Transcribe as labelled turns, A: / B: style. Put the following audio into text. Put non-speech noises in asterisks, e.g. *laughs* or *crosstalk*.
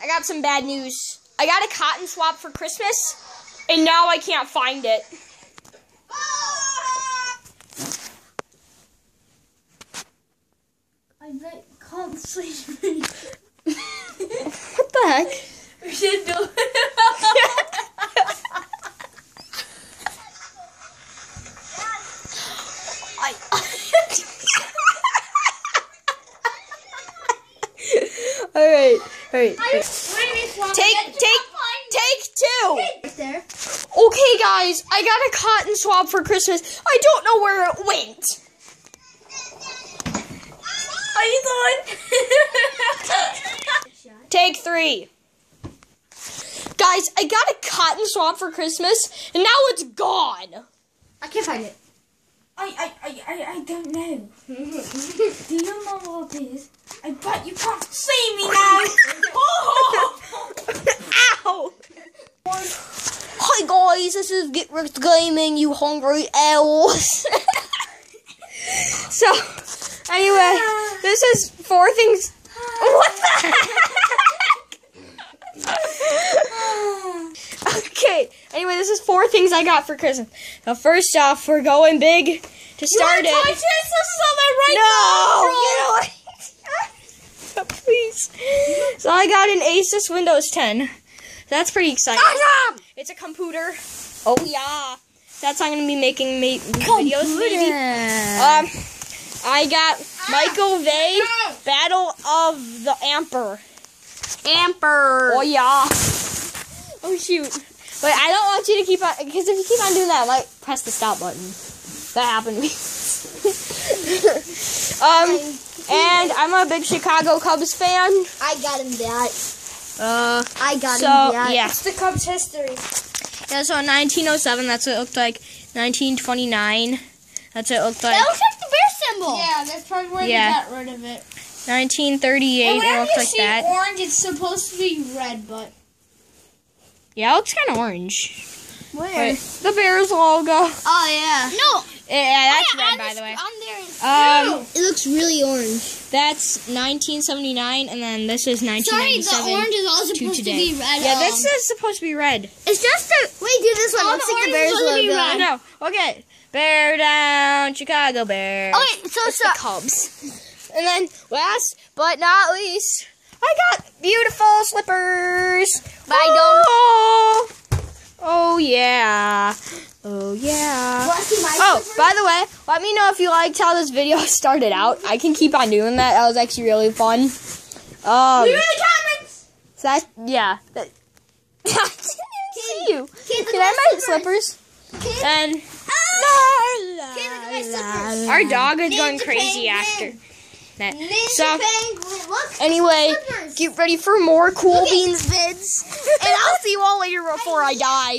A: I got some bad news. I got a cotton swab for Christmas, and now I can't find it.
B: I bet can't sleep. *laughs*
A: What the heck? *laughs*
B: we should do
A: I. right, all right. all right. Take, take, take two. Okay, guys, I got a cotton swab for Christmas. I don't know where it went.
B: Are you doing? *laughs*
A: Take three. Guys, I got a cotton swab for Christmas, and now it's gone.
B: I can't find it.
C: I, I, I, I, I don't know. *laughs* Do you know what it is? I bet you can't see me now. oh!
A: Ow! Hi guys, this is Get Wrecked Gaming, you hungry owls. *laughs* so, anyway, this is four things. What the heck? *laughs* okay, anyway, this is four things I got for Christmas. Now, first off, we're going big to start it. no! Get away! *laughs* Please. So I got an Asus Windows 10. That's pretty exciting. It's a computer. Oh yeah. That's how I'm gonna be making ma- videos. Maybe. Um, I got Michael Vey Battle of the Amper. Amper. Oh yeah. Oh shoot. But I don't want you to keep on because if you keep on doing that, I might press the stop button. That happened to me. *laughs* um, and I'm a big Chicago Cubs fan.
B: I got him that.
A: Uh,
B: I got
A: so
B: him that.
A: yeah.
C: It's the Cubs history.
A: Yeah, so in 1907, that's what it looked like. 1929, that's what it looked like.
B: That looks like the bear symbol.
C: Yeah, that's probably where
A: Yeah.
C: they got rid of it.
A: 1938,
C: And
A: it
C: whenever
A: looked
C: you
A: like
C: see
A: that.
C: orange, it's supposed to be red, but
A: Yeah, it looks kind of orange.
C: where?
A: Wait, the Bears logo.
B: Oh yeah. No.
A: Yeah, that's
B: Oh, yeah,
A: red, by
B: this-
A: the way.
B: On there.
A: Um,
B: it looks really orange.
A: That's 1979, and then this is
B: Sorry, the orange is all supposed to,
A: today.
B: be red.
A: Yeah,
B: um,
A: this is supposed to be red.
B: It's just a wait. Do this one. Looks
C: the
B: like the Bears
C: is supposed to be
B: logo.
C: red.
A: No, okay. Bear down, Chicago Bears.
B: Oh wait, so
A: It's
B: so
A: the Cubs. And then, last but not least, I got beautiful slippers.
B: But I don't-
A: yeah. Oh yeah.
B: Want to see my
A: Oh, by the way, let me know if you liked how this video *laughs* started out. I can keep on doing that. That was actually really fun. Um,
C: Leave in the comments.
A: so that, yeah. That, *laughs* I didn't see you.
B: Kids,
A: Can
B: at
A: I
B: my
A: make slippers?
B: Kids,
A: And
B: Kids, look at my slippers.
A: our dog is going crazy
B: penguin.
A: after that.
B: Ninja
A: So, anyway,
B: Slippers.
A: get ready for more cool
B: Look at-
A: beans vids. *laughs* And I'll see you all later before I die.